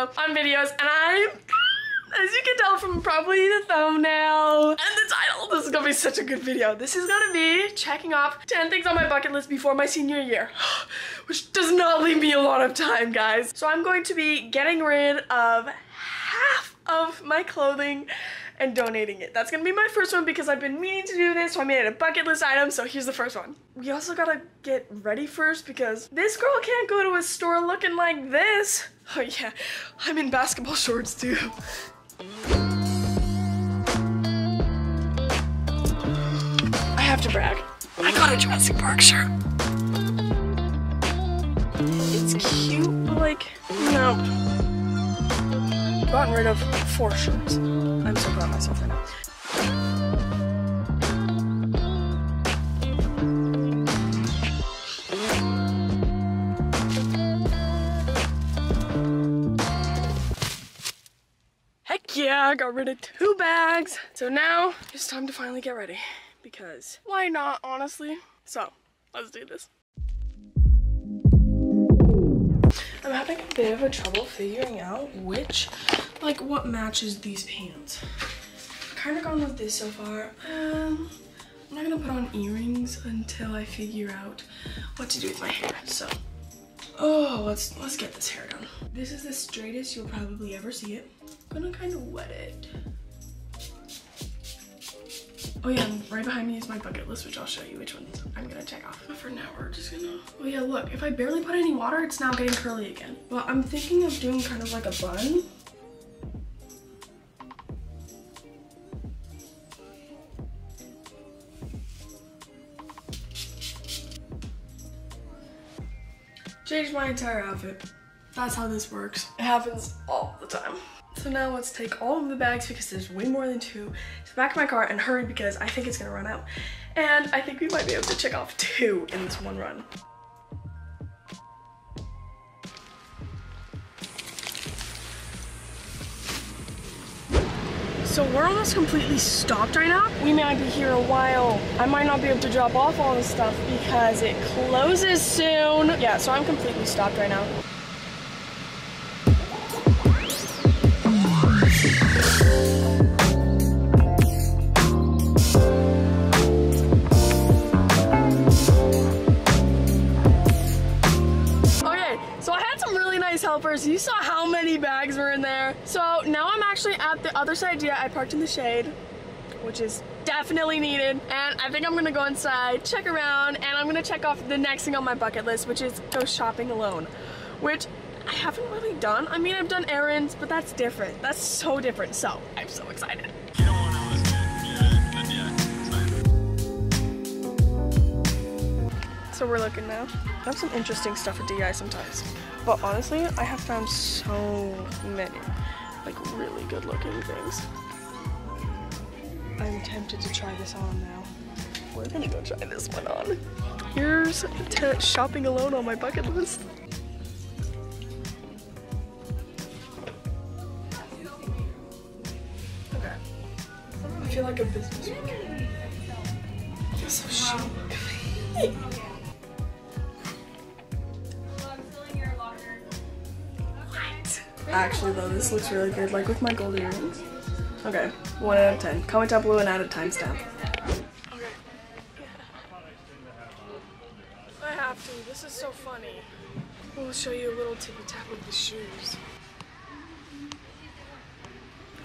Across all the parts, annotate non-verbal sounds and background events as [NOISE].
on videos and I'm as you can tell from probably the thumbnail and the title, this is gonna be such a good video. This is gonna be checking off 10 things on my bucket list before my senior year, [GASPS] which does not leave me a lot of time, guys. So I'm going to be getting rid of half of my clothing and donating it. That's gonna be my first one because I've been meaning to do this, so I made it a bucket list item, so here's the first one. We also gotta get ready first because this girl can't go to a store looking like this. [LAUGHS] Oh yeah, I'm in basketball shorts too. I have to brag. I got a Jurassic Park shirt. It's cute, but like, no. Gotten rid of four shirts. I'm so proud of myself right now. Heck yeah, I got rid of two bags. So now it's time to finally get ready because why not, honestly? So let's do this. Bit of a trouble figuring out which, like what matches these pants. Kind of gone with this so far. Um, I'm not gonna put on earrings until I figure out what to do with my hair, so. Oh, let's let's get this hair done. This is the straightest you'll probably ever see it. I'm gonna kind of wet it. Oh yeah, and right behind me is my bucket list, which I'll show you which ones I'm gonna check off. But for now, we're just gonna, oh yeah, look, if I barely put any water, it's now getting curly again. Well, I'm thinking of doing kind of like a bun. Changed my entire outfit. That's how this works. It happens all the time. So now let's take all of the bags because there's way more than two back of my car and hurry because I think it's gonna run out. And I think we might be able to check off two in this one run. So we're almost completely stopped right now. We might be here a while. I might not be able to drop off all this stuff because it closes soon. Yeah, so I'm completely stopped right now. You saw how many bags were in there. So now I'm actually at the other side. Yeah, I parked in the shade, which is definitely needed. And I think I'm gonna go inside, check around, and I'm gonna check off the next thing on my bucket list, which is go shopping alone, which I haven't really done. I mean, I've done errands, but that's different. That's so different. So I'm so excited. So we're looking now. I have some interesting stuff at DI sometimes. But honestly, I have found so many, like really good looking things. I'm tempted to try this on now. We're gonna go try this one on. Here's shopping alone on my bucket list. Okay. I feel like a businesswoman. So chic. Actually though, this looks really good, like with my gold earrings. Okay, 1 out of 10. Comment down below and add a timestamp. Okay. I have to, this is so funny. We'll show you a little tippy tap of the shoes.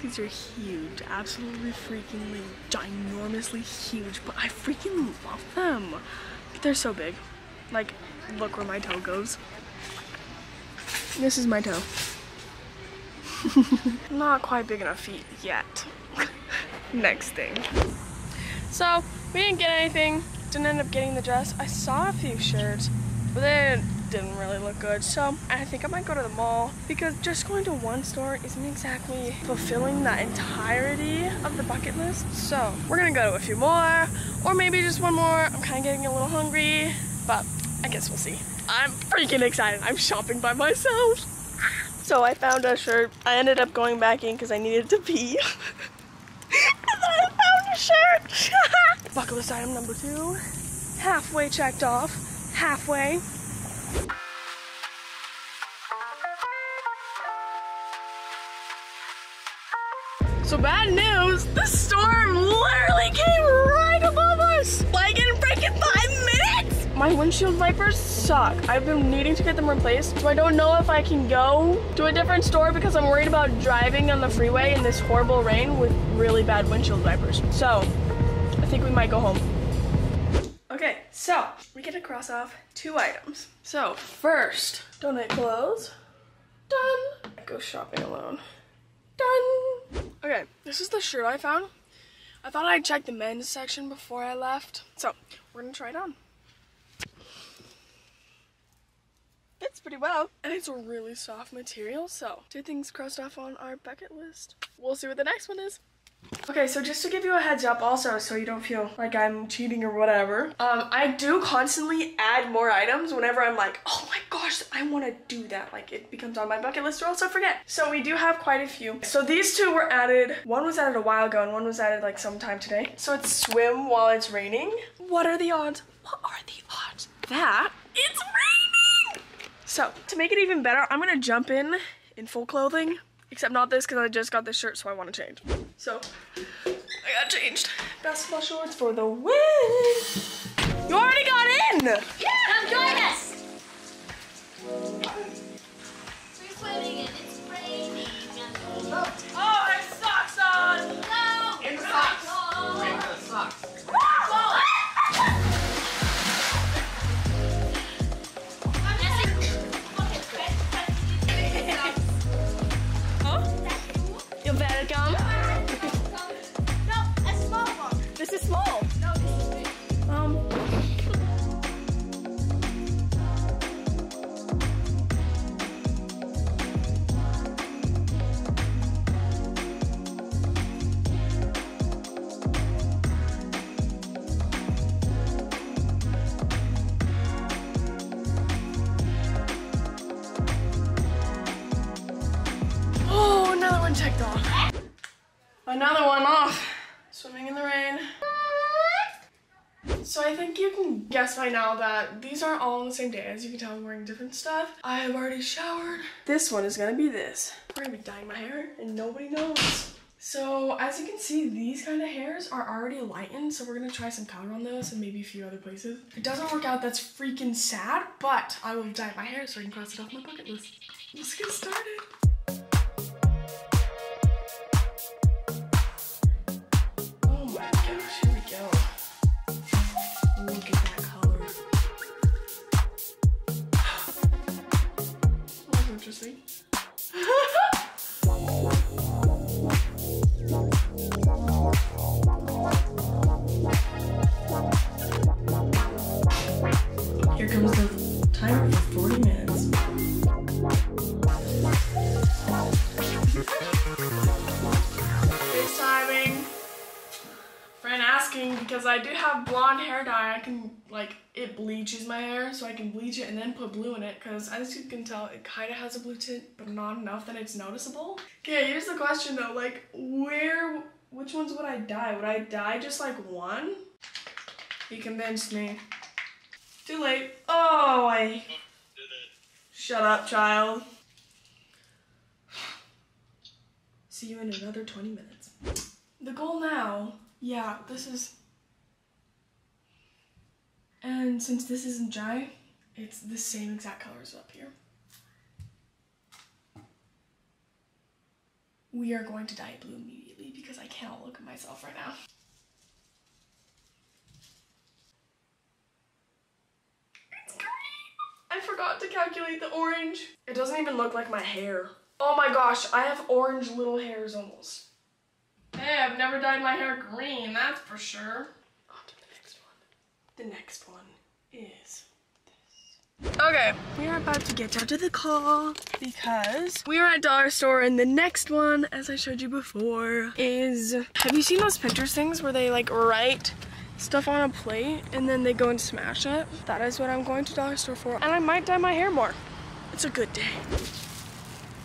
These are huge, absolutely freakingly, ginormously huge, but I freaking love them. They're so big. Like, look where my toe goes. This is my toe. [LAUGHS] Not quite big enough feet yet. [LAUGHS] Next thing. So, we didn't get anything. Didn't end up getting the dress. I saw a few shirts, but they didn't really look good. So, I think I might go to the mall because just going to one store isn't exactly fulfilling that entirety of the bucket list. So, we're gonna go to a few more, or maybe just one more. I'm kind of getting a little hungry, but I guess we'll see. I'm freaking excited. I'm shopping by myself. So I found a shirt. I ended up going back in because I needed to pee. [LAUGHS] and I found a shirt. [LAUGHS] Bucket list item number two. Halfway checked off. Halfway. So bad news, the storm literally came My windshield wipers suck. I've been needing to get them replaced, so I don't know if I can go to a different store because I'm worried about driving on the freeway in this horrible rain with really bad windshield wipers. So, I think we might go home. Okay, so we get to cross off two items. So first, donate clothes. Done. Go shopping alone. Done. Okay, this is the shirt I found. I thought I'd check the men's section before I left. So we're gonna try it on. Fits pretty well. And it's a really soft material, so two things crossed off on our bucket list. We'll see what the next one is. Okay, so just to give you a heads up also, so you don't feel like I'm cheating or whatever, um, I do constantly add more items whenever I'm like, oh my gosh, I want to do that. Like it becomes on my bucket list or else I forget. So we do have quite a few. So these two were added, one was added a while ago and one was added like sometime today. So it's swim while it's raining. What are the odds? What are the odds that it's raining? So to make it even better, I'm gonna jump in in full clothing Except not this because I just got this shirt so I want to change. So I got changed. Basketball shorts for the win. You already got in. Yeah, come join us. We're swimming and welcome. No, a small one. This is small. Off. Another one off. Swimming in the rain. So I think you can guess by now that these aren't all on the same day. As you can tell, I'm wearing different stuff. I have already showered. This one is gonna be this. We're gonna be dyeing my hair and nobody knows. So as you can see, these kind of hairs are already lightened. So we're gonna try some color on those and maybe a few other places. If it doesn't work out, that's freaking sad, but I will dye my hair so I can cross it off my bucket list. Let's get started. Because I do have blonde hair dye. I can like it bleaches my hair, so I can bleach it and then put blue in it. Because as you can tell, it kind of has a blue tint, but not enough that it's noticeable. Okay, here's the question though. Like, where, which ones would I dye? Would I dye just like one? He convinced me. Too late. Oh, I. Shut up, child. [SIGHS] See you in another 20 minutes. The goal now, yeah, this is. And since this isn't dry, it's the same exact colors up here. We are going to dye it blue immediately because I cannot look at myself right now. It's green! I forgot to calculate the orange. It doesn't even look like my hair. Oh my gosh, I have orange little hairs almost. Hey, I've never dyed my hair green, that's for sure. On to the next one. The next one is this. Okay, we are about to get out of the car because we are at Dollar Store and the next one, as I showed you before, is have you seen those Pinterest things where they like write stuff on a plate and then they go and smash it? That is what I'm going to Dollar Store for. And I might dye my hair more. It's a good day.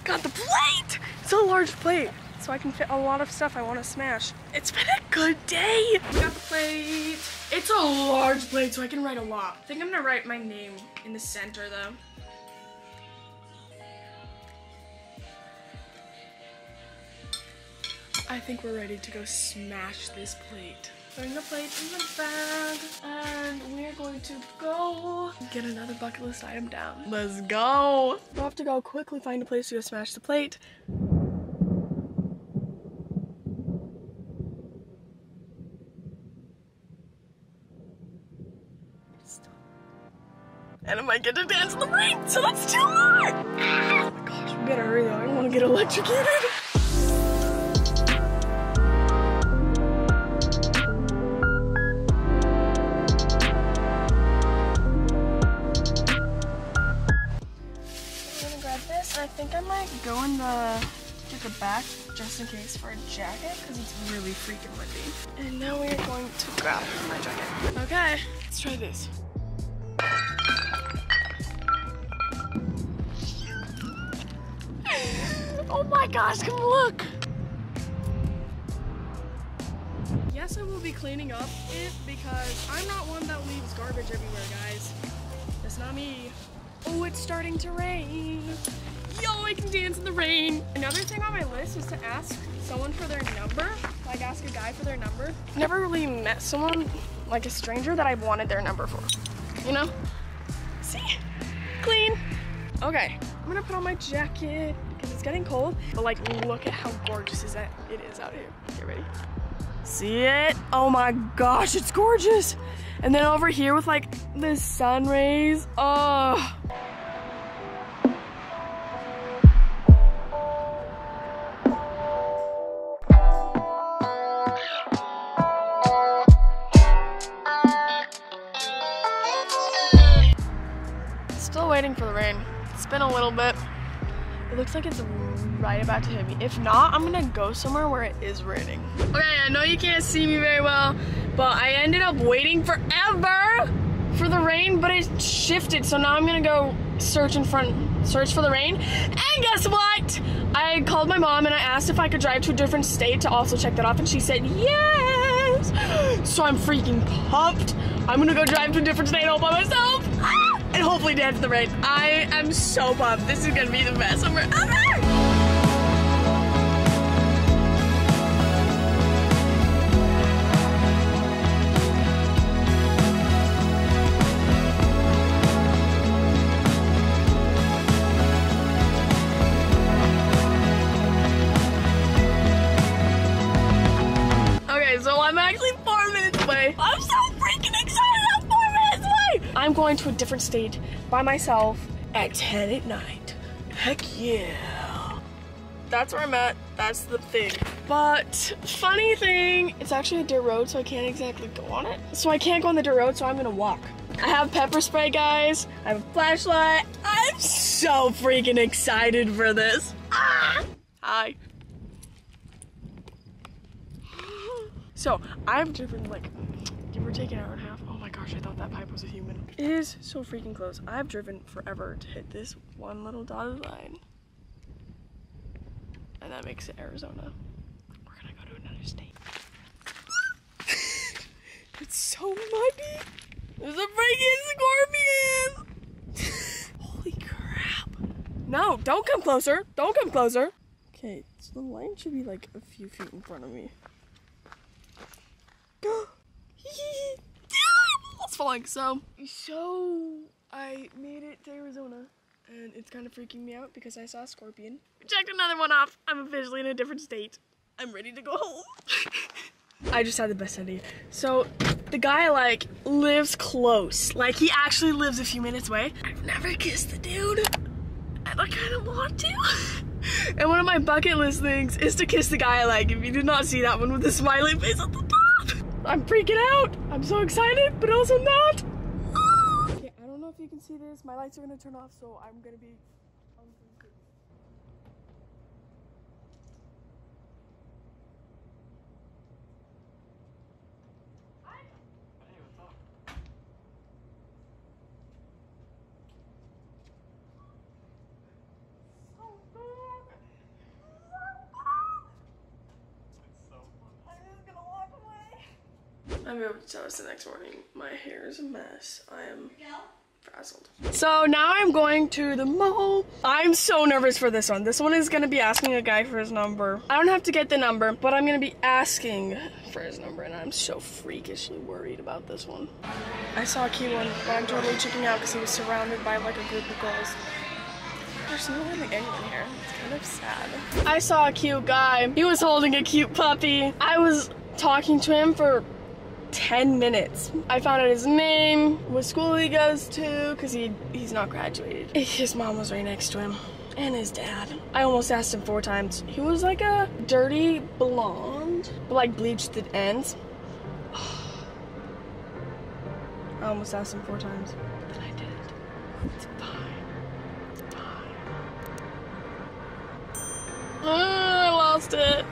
Got the plate! It's a large plate, so I can fit a lot of stuff I want to smash. It's been a good day! We got the plate. It's a large plate, so I can write a lot. I think I'm gonna write my name in the center, though. I think we're ready to go smash this plate. Throwing the plate in the bag, and we're going to go get another bucket list item down. Let's go. We'll have to go quickly find a place to go smash the plate. And I might get to dance in the rain, so let's do it! Oh my gosh, we better hurry though. I don't want to get electrocuted. I'm gonna grab this. I think I might go in the to the back just in case for a jacket because it's really freaking windy. And now we're going to grab my jacket. Okay, let's try this. Gosh, come look! Yes, I will be cleaning up it because I'm not one that leaves garbage everywhere, guys. That's not me. Oh, it's starting to rain. Yo, I can dance in the rain. Another thing on my list is to ask someone for their number. Like ask a guy for their number. Never really met someone, like a stranger, that I wanted their number for. You know? See? Clean. Okay, I'm gonna put on my jacket because it's getting cold. But like, look at how gorgeous is that it is out here. Get ready. See it? Oh my gosh, it's gorgeous. And then over here with like the sun rays. Oh. Still waiting for the rain. It's been a little bit. It looks like it's right about to hit me. If not, I'm gonna go somewhere where it is raining. Okay, I know you can't see me very well, but I ended up waiting forever for the rain, but it shifted. So now I'm gonna go search in front, search for the rain. And guess what? I called my mom and I asked if I could drive to a different state to also check that off, and she said yes. [GASPS] So I'm freaking pumped. I'm gonna go drive to a different state all by myself. Ah! And hopefully dance the rain. I am so pumped. This is gonna be the best summer ever. So I'm actually four minutes away. I'm so I'm going to a different state by myself at 10 at night. Heck yeah. That's where I'm at. That's the thing. But funny thing, it's actually a dirt road, so I can't exactly go on it. So I can't go on the dirt road, so I'm gonna walk. I have pepper spray, guys. I have a flashlight. I'm so freaking excited for this. Ah! Hi. [GASPS] So I've driven like give or take an hour and a half. Gosh, I thought that pipe was a human. It is so freaking close. I've driven forever to hit this one little dotted line. And that makes it Arizona. We're gonna go to another state. [LAUGHS] it's so muddy. There's a freaking scorpion! [LAUGHS] Holy crap. No, don't come closer. Don't come closer. Okay, so the line should be like a few feet in front of me. It's falling. So, so I made it to Arizona, and it's kind of freaking me out because I saw a scorpion. Checked another one off. I'm officially in a different state. I'm ready to go home. [LAUGHS] I just had the best idea. So, the guy like lives close. Like he actually lives a few minutes away. I've never kissed the dude, and I kind of want to. [LAUGHS] And one of my bucket list things is to kiss the guy like. If you did not see that one with the smiley face. I'm freaking out. I'm so excited, but also not. Okay, I don't know if you can see this. My lights are gonna turn off, so I'm gonna be. I'm able to tell us the next morning. My hair is a mess. I am frazzled. So now I'm going to the mall. I'm so nervous for this one. This one is gonna be asking a guy for his number. I don't have to get the number, but I'm gonna be asking for his number, and I'm so freakishly worried about this one. I saw a cute one, but I'm totally checking out because he was surrounded by like a group of girls. There's no really anyone here. It's kind of sad. I saw a cute guy. He was holding a cute puppy. I was talking to him for 10 minutes. I found out his name, what school he goes to, because he, he's not graduated. His mom was right next to him, and his dad. I almost asked him four times. He was like a dirty blonde, but like bleached the ends. [SIGHS] I almost asked him four times, but I didn't. It's fine. It's fine. Uh, I lost it.